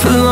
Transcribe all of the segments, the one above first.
For alone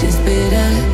just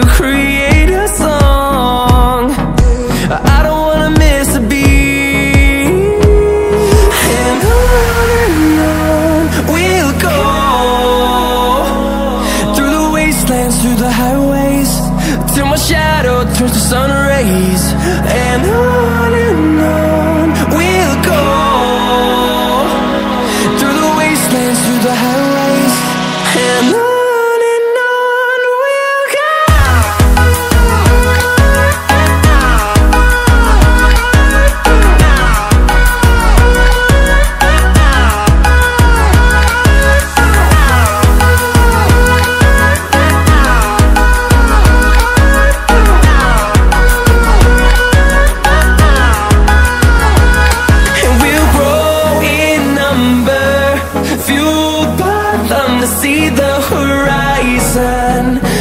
to create